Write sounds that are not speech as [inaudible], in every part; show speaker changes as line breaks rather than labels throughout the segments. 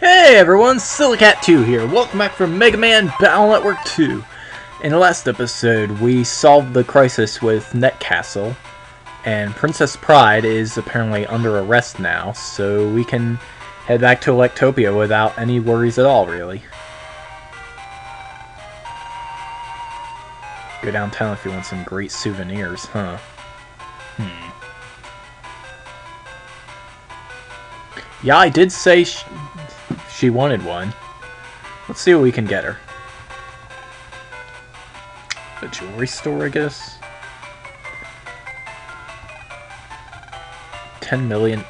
Hey everyone, Silicat2 here. Welcome back from Mega Man Battle Network 2. In the last episode, we solved the crisis with Netcastle, and Princess Pride is apparently under arrest now, so we can head back to Electopia without any worries at all, really. Go downtown if you want some great souvenirs, huh? Hmm. Yeah, I did say she wanted one. Let's see what we can get her. A jewelry store, I guess? 10 million?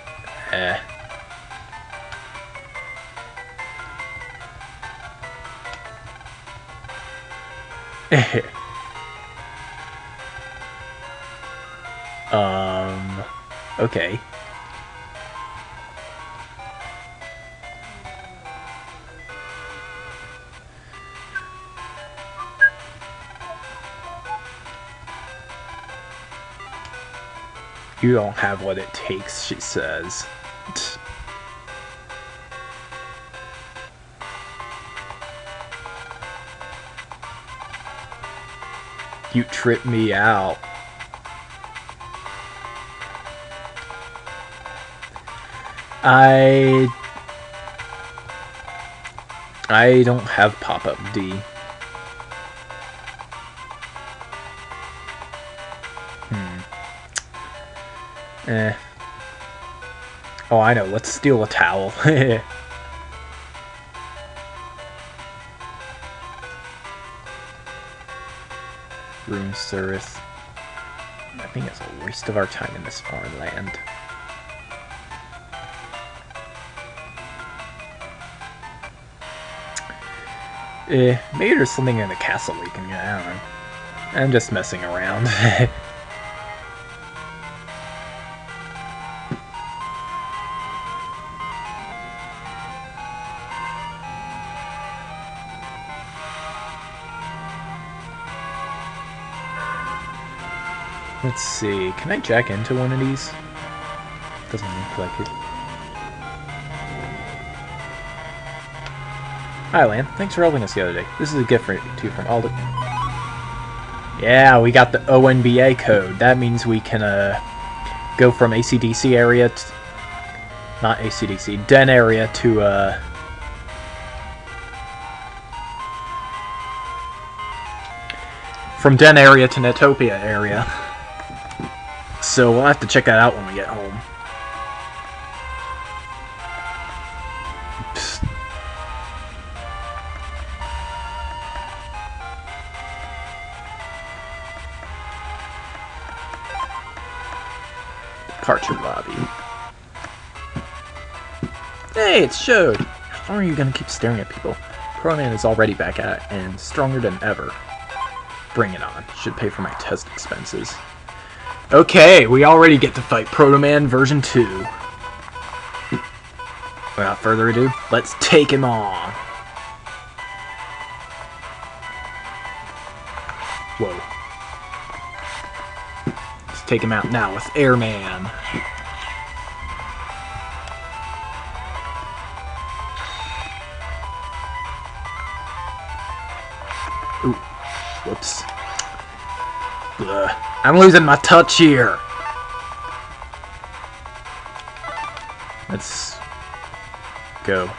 Eh. [laughs] um, okay. You don't have what it takes, she says. You trip me out. I... I don't have pop-up D. Eh. Oh, I know. Let's steal a towel. [laughs] Room service. I think it's a waste of our time in this foreign land. Eh, maybe there's something in the castle we can get. I don't know. I'm just messing around. [laughs] Let's see, can I jack into one of these? Doesn't look like it. Hi, Lan. Thanks for helping us the other day. This is a gift for you from Alden. Yeah, we got the ONBA code. That means we can uh, go from ACDC area to... Not ACDC, Den area to... Uh, from Den area to Netopia area. [laughs] So we'll have to check that out when we get home. Departure lobby. Hey, it's Chaud! How are you gonna keep staring at people? Proto Man is already back at it, and stronger than ever. Bring it on. Should pay for my test expenses. Okay, we already get to fight Proto Man version 2. Without further ado, let's take him on. Whoa. Let's take him out now with Airman. Ooh, whoops. I'm losing my touch here. Let's go.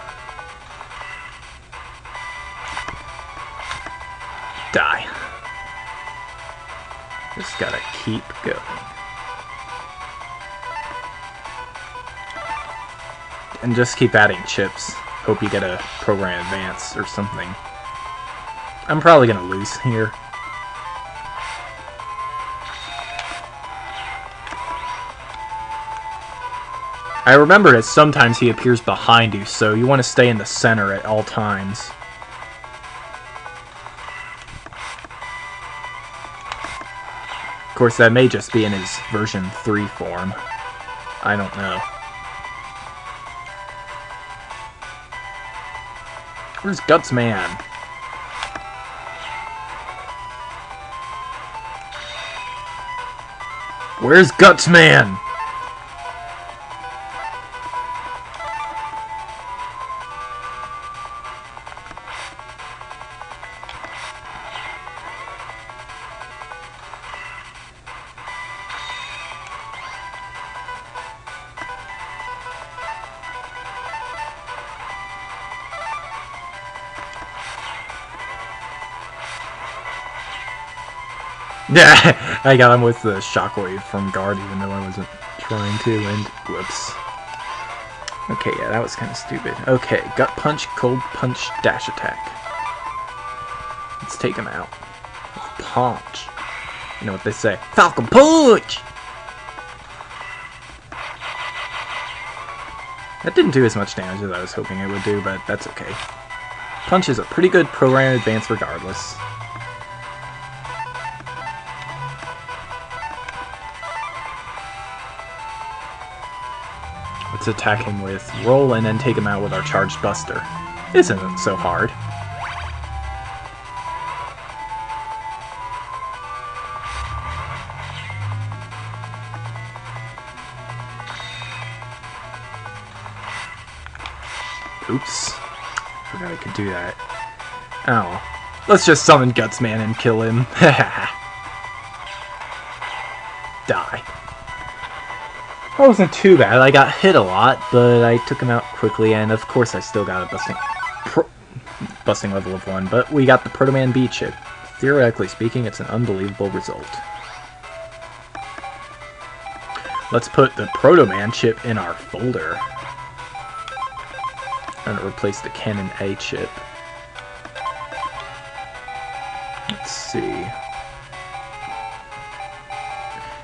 Die. Just gotta keep going. And just keep adding chips. Hope you get a program advance or something. I'm probably gonna lose here. I remember that sometimes he appears behind you, so you want to stay in the center at all times. Of course, that may just be in his version 3 form. I don't know. Where's Guts Man? Where's Guts Man? [laughs] Yeah, I got him with the shockwave from guard, even though I wasn't trying to, and whoops. Okay, yeah, that was kind of stupid. Okay, gut punch, cold punch, dash attack. Let's take him out. Punch. You know what they say? Falcon punch! That didn't do as much damage as I was hoping it would do, but that's okay. Punch is a pretty good program advance regardless. Let's attack him with roll and then take him out with our charged buster. This isn't so hard. Oops. Forgot I could do that. Oh. Let's just summon Gutsman and kill him. [laughs] Die. That wasn't too bad. I got hit a lot, but I took him out quickly, and of course I still got a busting, busting level of 1, but we got the Proto Man B chip. Theoretically speaking, it's an unbelievable result. Let's put the Proto Man chip in our folder and replace the Cannon A chip.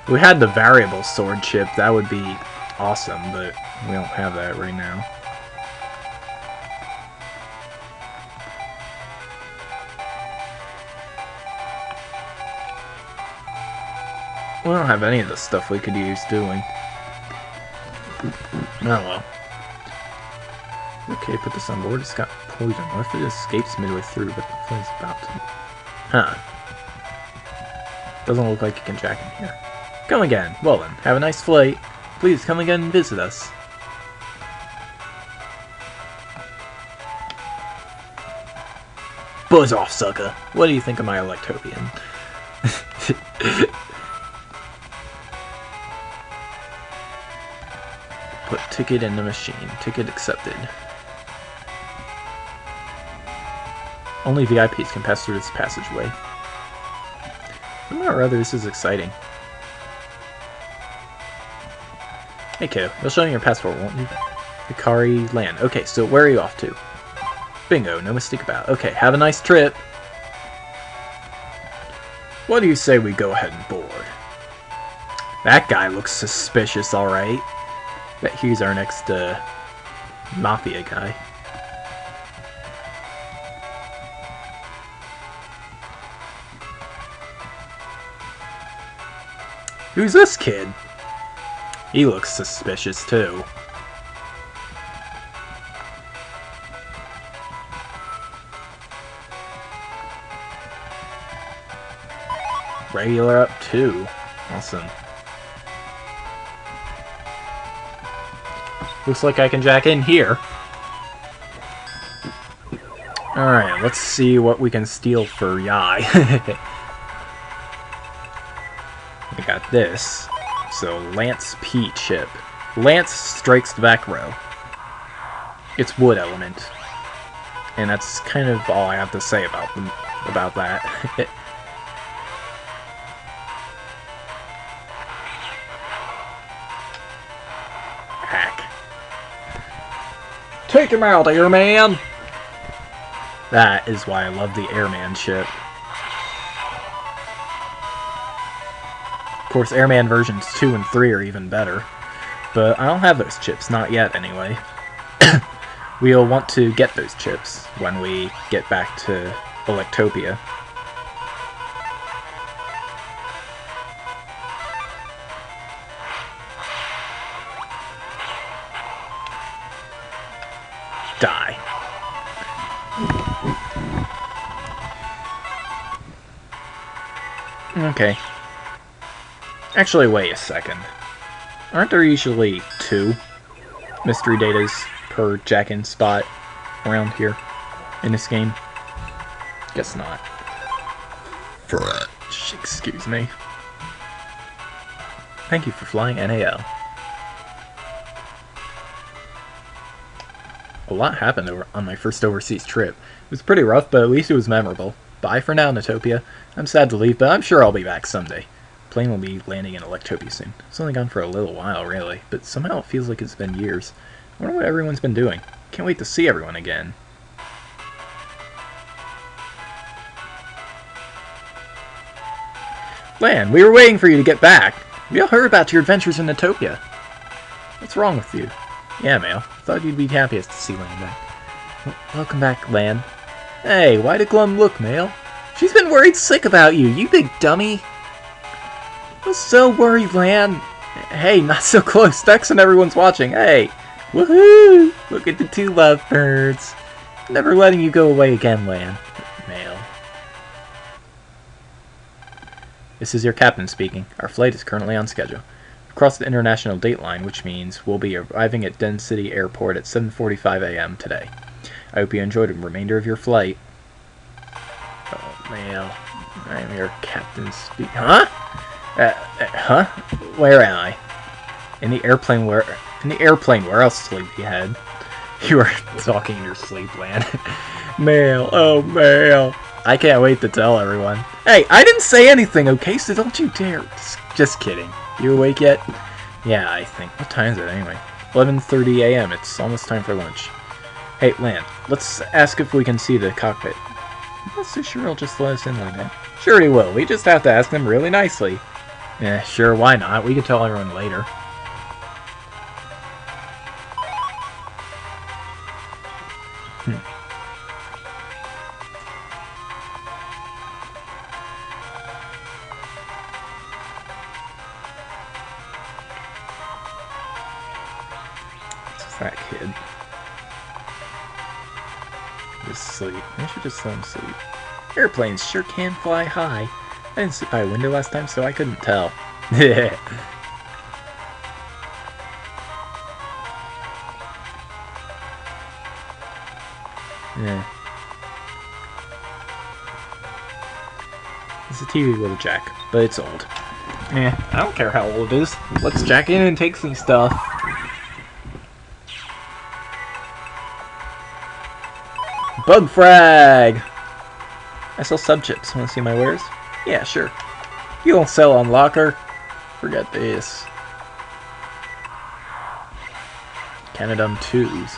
We had the variable sword chip, that would be awesome, but we don't have that right now. We don't have any of the stuff we could use, do we? Oh well. Okay, put this on board. It's got poison. What if it escapes midway through, but the flight's about to... Huh. Doesn't look like you can jack in here. Come again. Well then, have a nice flight. Please come again and visit us. Buzz off, sucker. What do you think of my Electopian? [laughs] Put ticket in the machine. Ticket accepted. Only VIPs can pass through this passageway. Somehow or other, this is exciting. Hey kiddo, you'll show me your passport, won't you? Hikari Lan. Okay, so where are you off to? Bingo, no mistake about it. Okay, have a nice trip. What do you say we go ahead and board? That guy looks suspicious, alright. Bet he's our next, uh, mafia guy. Who's this kid? He looks suspicious too. Regular up two. Awesome. Looks like I can jack in here. Alright, let's see what we can steal for Yai. [laughs] got this. So, Lance P chip. Lance strikes the back row. It's wood element. And that's kind of all I have to say about them, about that. [laughs] Hack. Take him out, Airman! That is why I love the Airman chip. Course, Airman versions 2 and 3 are even better. But I don't have those chips, not yet anyway. [coughs] we'll want to get those chips when we get back to Electopia. Die. Okay, Actually, wait a second. Aren't there usually two mystery datas per jack-in spot around here in this game? Guess not. Excuse me. Thank you for flying NAL. A lot happened over on my first overseas trip. It was pretty rough, but at least it was memorable. Bye for now, Netopia. I'm sad to leave, but I'm sure I'll be back someday. Plane will be landing in Electopia soon. It's only gone for a little while, really, but somehow it feels like it's been years. I wonder what everyone's been doing. Can't wait to see everyone again. Lan, we were waiting for you to get back. We all heard about your adventures in Netopia. What's wrong with you? Yeah, Mayl. Thought you'd be happiest to see Lan back. Welcome back, Lan. Hey, why did Glum look, Mayl? She's been worried sick about you, you big dummy. Was so worried, Lan. Hey, not so close. Dex and everyone's watching. Hey. Woohoo! Look at the two lovebirds. Never letting you go away again, Lan. Mayl. This is your captain speaking. Our flight is currently on schedule. Across the international date line, which means we'll be arriving at Den City Airport at 7.45 a.m. today. I hope you enjoyed the remainder of your flight. Oh, Mayl. I am your captain speaking. Huh? Uh, uh, huh? Where am I? In the airplane where... In the airplane, where else, sleepyhead? [laughs] You are talking in your sleep, Lan. [laughs] mail, oh, mail. I can't wait to tell everyone. Hey, I didn't say anything, okay? So don't you dare. Just, just kidding. You awake yet? Yeah, I think. What time is it anyway? 11.30 a.m. It's almost time for lunch. Hey, Lan, let's ask if we can see the cockpit. I'm not so sure he'll just let us in like that. Sure he will. We just have to ask him really nicely. Eh, sure, why not? We can tell everyone later. that kid. Just sleep. I should just let him sleep. Airplanes sure can fly high. I didn't sit by a window last time, so I couldn't tell. [laughs] Yeah. yeah. It's a TV with a jack, but it's old. Yeah, I don't care how old it is. Let's jack in and take some stuff. Bug frag! I sell subchips. Want to see my wares? Yeah, sure. You don't sell Unlocker? Forget this. Canodumb 2s.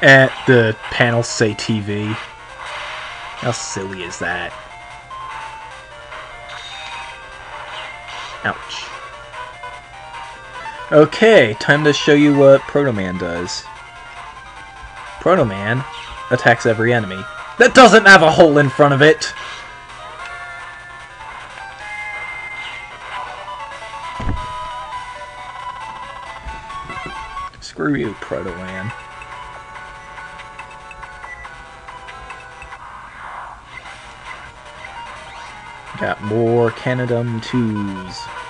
At the panels say TV. How silly is that? Ouch. Okay, time to show you what Proto Man does. Proto Man attacks every enemy. That doesn't have a hole in front of it! Screw you, Proto Man. Got more Canodumb 2s.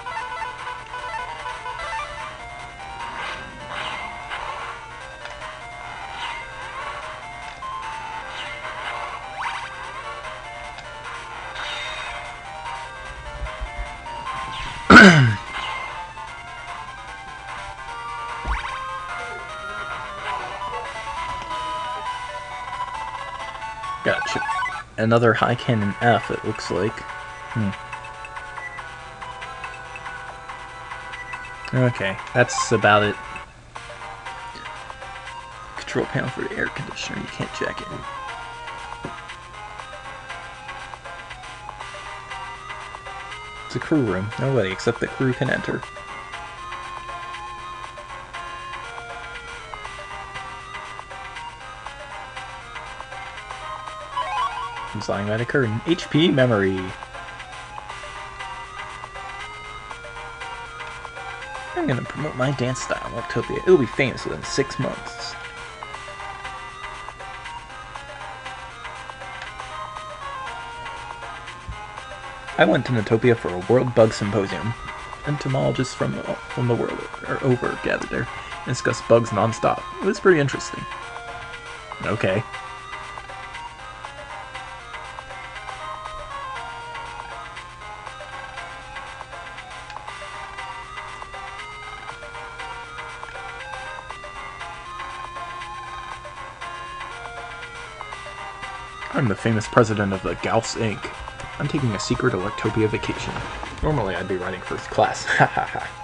Gotcha. Another high cannon F, it looks like. Hmm. Okay, that's about it. Control panel for the air conditioner, you can't check it. It's a crew room. Nobody except the crew can enter. Flying by the curtain. HP memory. I'm gonna promote my dance style, Octopia. It'll be famous within six months. I went to Netopia for a World Bug Symposium. Entomologists from, from the world are over gathered there and discussed bugs nonstop. It was pretty interesting. Okay. Famous president of the Gauss Inc. I'm taking a secret Electopia vacation. Normally I'd be riding first class. [laughs] Ha ha ha.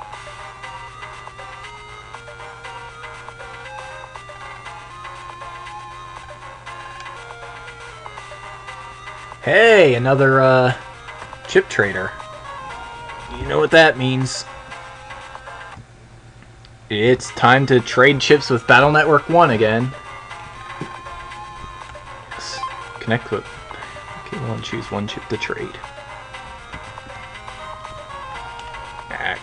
Hey, another uh, chip trader. You know what that means. It's time to trade chips with Battle Network 1 again. Connect with... Okay, we'll choose one chip to trade. Ag.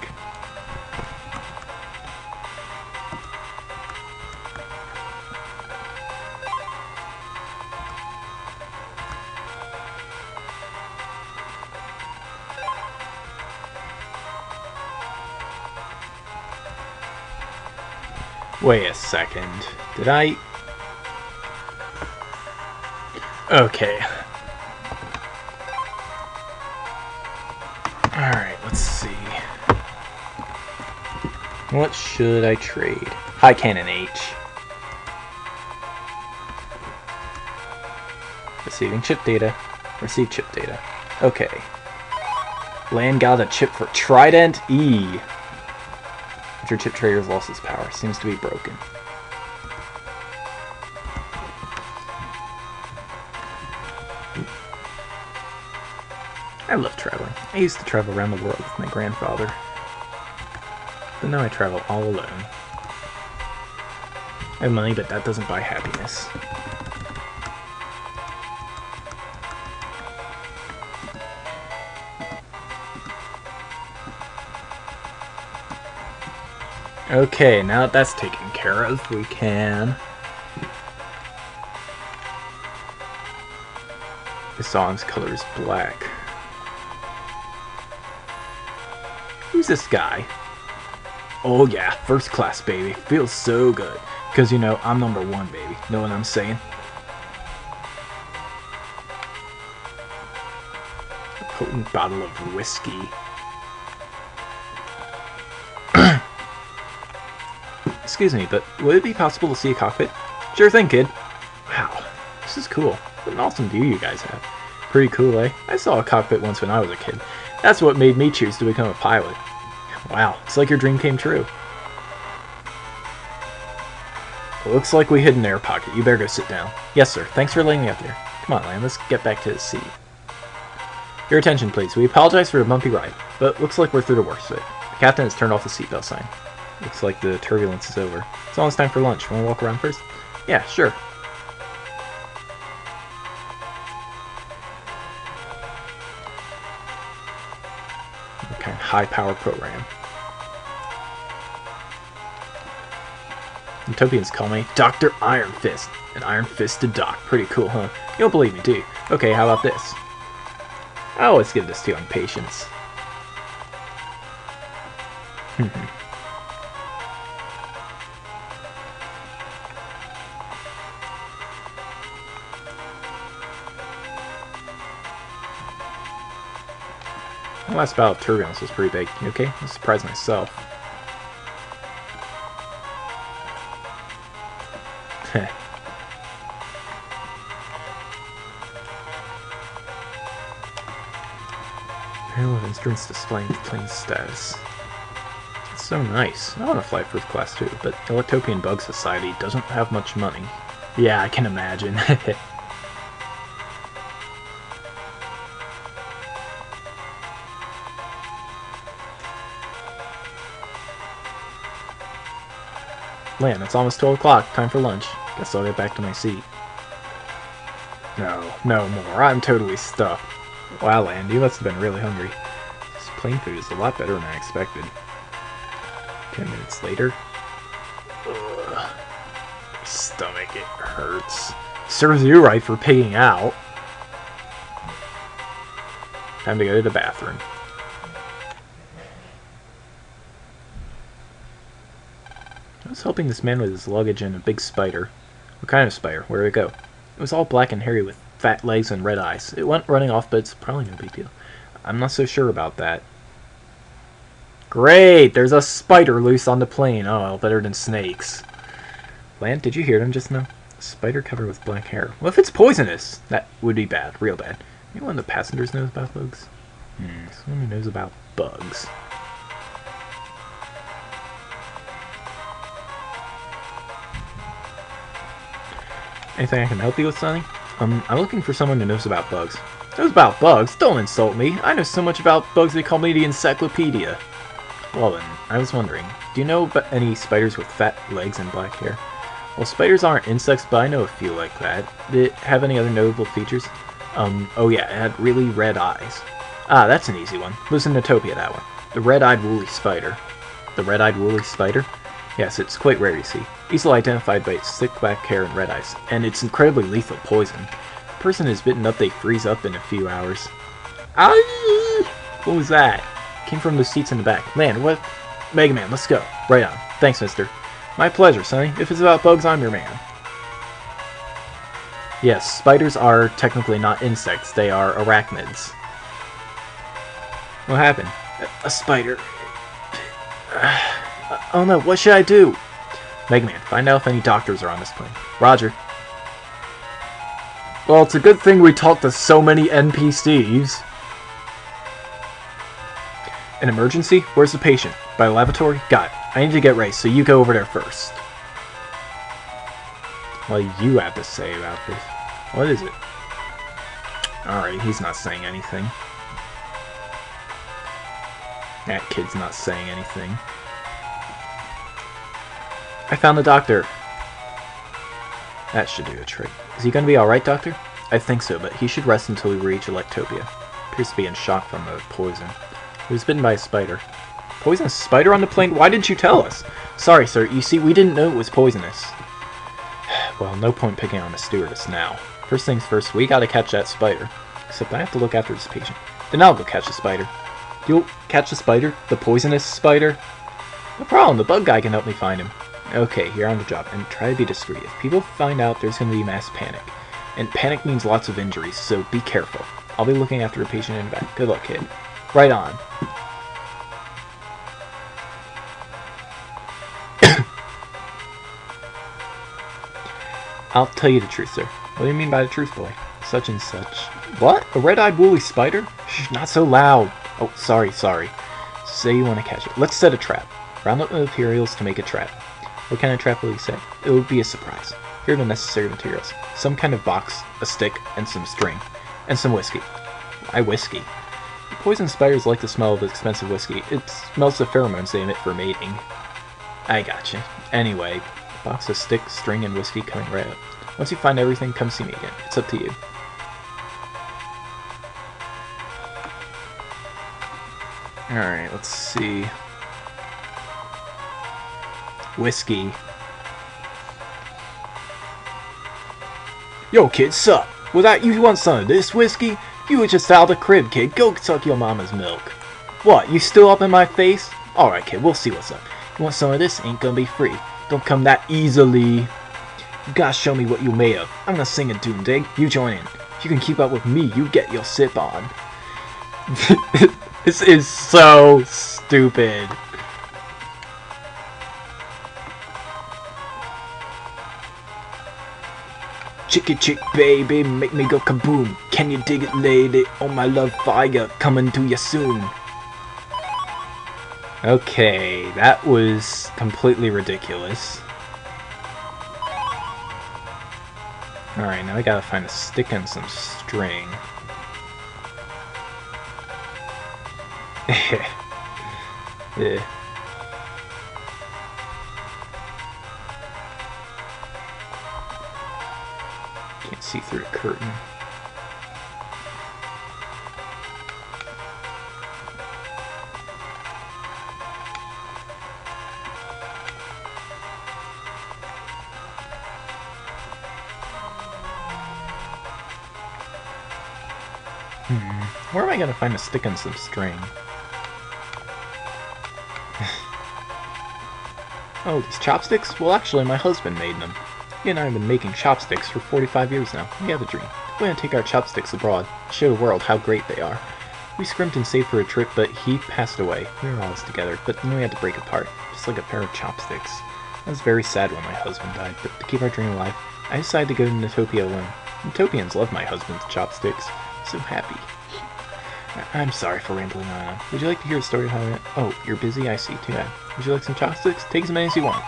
Wait a second. Did I... Okay. Alright, let's see. What should I trade? High Cannon H. Receiving chip data. Receive chip data. Okay. Lan got a chip for Trident E. Your chip trader's lost his power. Seems to be broken. I love traveling. I used to travel around the world with my grandfather. But now I travel all alone. I have money, but that doesn't buy happiness. Okay, now that that's taken care of, we can... The song's color is black. This guy? Oh yeah, first class, baby. Feels so good. Because, you know, I'm number one, baby. Know what I'm saying? A potent bottle of whiskey. [clears throat] Excuse me, but would it be possible to see a cockpit? Sure thing, kid. Wow, this is cool. What an awesome view you guys have. Pretty cool, eh? I saw a cockpit once when I was a kid. That's what made me choose to become a pilot. Wow, it's like your dream came true. Looks like we hid an air pocket. You better go sit down. Yes, sir. Thanks for letting me up there. Come on, Lan. Let's get back to the seat. Your attention, please. We apologize for the bumpy ride, but looks like we're through the worst of it. The captain has turned off the seatbelt sign. Looks like the turbulence is over. It's almost time for lunch. Want to walk around first? Yeah, sure. Okay, high power program. Utopians call me Dr. Iron Fist. An Iron Fisted Doc. Pretty cool, huh? You don't believe me, do you? Okay, how about this? I always give this to young patients. The last bout of turbulence was pretty big. You okay? I surprised myself. [laughs] Panel of instruments displaying the plane's status. It's so nice. I want to fly first class too, but Electopian Bug Society doesn't have much money. Yeah, I can imagine. [laughs] Lan, it's almost 12 o'clock. Time for lunch. Guess I'll get back to my seat. No, no more. I'm totally stuffed. Wow, Lan, you must have been really hungry. This plane food is a lot better than I expected. Ten minutes later. Ugh. Stomach, it hurts. Serves you right for pigging out. Time to go to the bathroom. Was helping this man with his luggage and a big spider. What kind of spider? Where'd it go? It was all black and hairy with fat legs and red eyes. It went running off, but it's probably no big deal. I'm not so sure about that. Great! There's a spider loose on the plane. Oh, better than snakes. Lan, did you hear them just now? Spider covered with black hair. Well, if it's poisonous, that would be bad, real bad. Anyone the passengers knows about bugs? Hmm, someone who knows about bugs. Anything I can help you with, Sonny? Um, I'm looking for someone who knows about bugs. Knows about bugs? Don't insult me. I know so much about bugs they call me the encyclopedia. Well then, I was wondering, do you know about any spiders with fat legs and black hair? Well, spiders aren't insects, but I know a few like that. Did it have any other notable features? Um, oh yeah, it had really red eyes. Ah, that's an easy one. Lives in Utopia, that one. The red-eyed woolly spider. The red-eyed woolly spider? Yes, it's quite rare to see. Easily identified by its thick black hair and red eyes, and its incredibly lethal poison. A person is bitten up, they freeze up in a few hours. Ah! What was that? Came from the seats in the back. Man, what? Mega Man, let's go. Right on. Thanks, mister. My pleasure, Sonny. If it's about bugs, I'm your man. Yes, spiders are technically not insects, they are arachnids. What happened? A, a spider. [sighs] oh no, what should I do? Mega Man, find out if any doctors are on this plane. Roger. Well, it's a good thing we talked to so many NPCs. An emergency? Where's the patient? By the lavatory? Got it. I need to get Ray, so you go over there first. What do you have to say about this? What is it? Alright, he's not saying anything. That kid's not saying anything. I found the doctor. That should do a trick. Is he gonna be alright, Doctor? I think so, but he should rest until we reach Electopia. Appears to be in shock from the poison. He was bitten by a spider. Poisonous spider on the plane? Why didn't you tell us? Sorry, sir. You see, we didn't know it was poisonous. [sighs] Well, no point picking on the stewardess now. First things first, we gotta catch that spider. Except I have to look after this patient. Then I'll go catch the spider. You'll catch the spider? The poisonous spider? No problem, the bug guy can help me find him. Okay, you're on the job, and try to be discreet. If people find out, there's gonna be mass panic. And panic means lots of injuries, so be careful. I'll be looking after a patient in the back. Good luck, kid. Right on. [coughs] I'll tell you the truth, sir. What do you mean by the truth, boy? Such and such. What? A red-eyed woolly spider? Shh, not so loud. Oh, sorry, sorry. Say you want to catch it. Let's set a trap. Round up the materials to make a trap. What kind of trap will you set? It will be a surprise. Here are the necessary materials. Some kind of box, a stick, and some string. And some whiskey. Why whiskey? Poison spiders like the smell of expensive whiskey. It smells the pheromones they emit for mating. I gotcha. Anyway, box of stick, string, and whiskey coming right up. Once you find everything, come see me again. It's up to you. Alright, let's see. Whiskey. Yo, kid, sup? Without you want some of this whiskey? You were just out of the crib, kid. Go suck your mama's milk. What, you still up in my face? Alright, kid, we'll see what's up. You want some of this? Ain't gonna be free. Don't come that easily. You gotta show me what you made of. I'm gonna sing a tune, dig? You join in. If you can keep up with me, you get your sip on. [laughs] this is so stupid. Chicky chick baby, make me go kaboom. Can you dig it, lady? Oh my love fire, coming to you soon. Okay, that was completely ridiculous. Alright, now I gotta find a stick and some string. [laughs] yeah. See through the curtain. Hmm. Where am I gonna find a stick and some string? [laughs] oh, these chopsticks? Well, actually, my husband made them. He and I have been making chopsticks for 45 years now. We have a dream. We're gonna take our chopsticks abroad, show the world how great they are. We scrimped and saved for a trip, but he passed away. We were always together, but then we had to break apart, just like a pair of chopsticks. I was very sad when my husband died, but to keep our dream alive, I decided to go to Netopia alone. Netopians love my husband's chopsticks. So happy. I- I'm sorry for rambling on. Would you like to hear a story how I... Oh, you're busy? I see. Too bad. Would you like some chopsticks? Take as many as you want.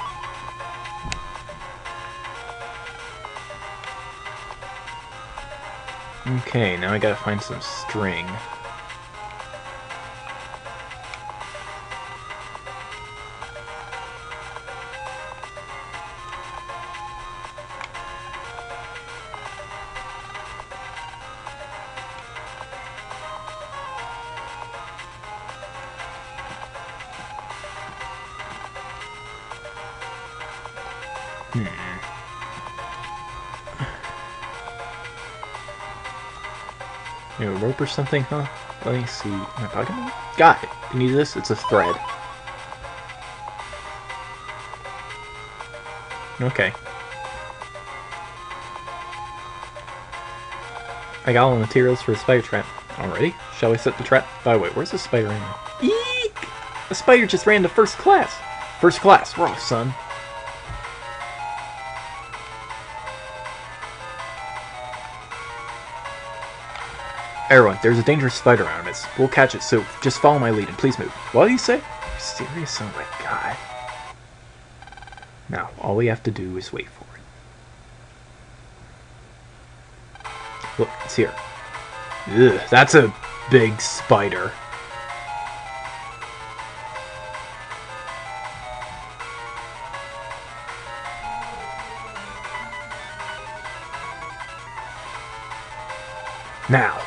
Okay, now I gotta find some string. Or something, huh? Let me see. My pocket? Got it. You need this? It's a thread. Okay. I got all the materials for a spider trap. Already? Shall we set the trap? By the way, where's the spider animal? Eek! A spider just ran to first class. First class, we're off, son. Everyone, there's a dangerous spider around us. We'll catch it, so just follow my lead and please move. What do you say? Serious? Oh my god. Now, all we have to do is wait for it. Look, it's here. Ugh, that's a big spider. Now,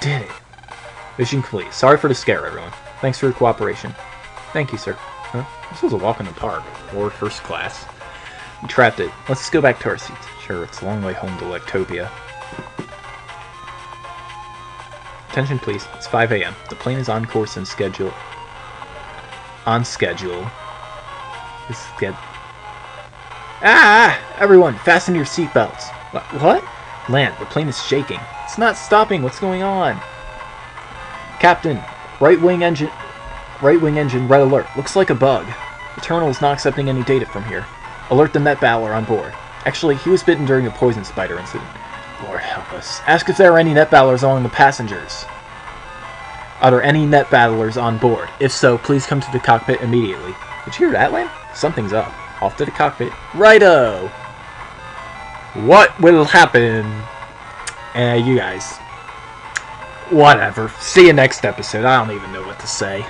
we did it. Mission complete. Sorry for the scare, everyone. Thanks for your cooperation. Thank you, sir. Huh? This was a walk in the park. Or first class. We trapped it. Let's go back to our seats. Sure, it's a long way home to Lectopia. Attention, please. It's 5 a.m. The plane is on course and schedule. On schedule. Is sched- Ah! Everyone, fasten your seatbelts. What? Lan, the plane is shaking. It's not stopping. What's going on? Captain, right wing engine. Right wing engine, red alert. Looks like a bug. The terminal is not accepting any data from here. Alert the net battler on board. Actually, he was bitten during a poison spider incident. Lord help us. Ask if there are any net battlers among the passengers. Are there any net battlers on board? If so, please come to the cockpit immediately. Did you hear that, Lan? Something's up. Off to the cockpit. Righto! What will happen? Uh, you guys. Whatever. See you next episode. I don't even know what to say.